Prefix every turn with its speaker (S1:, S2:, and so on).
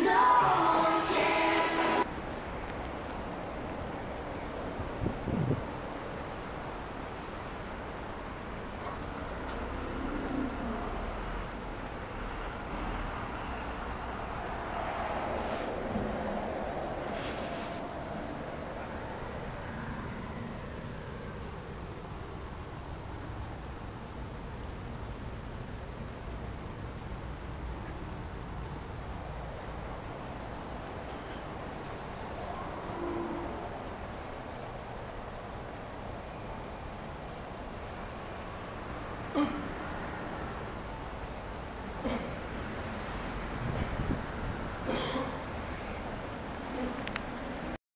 S1: No! 嗯。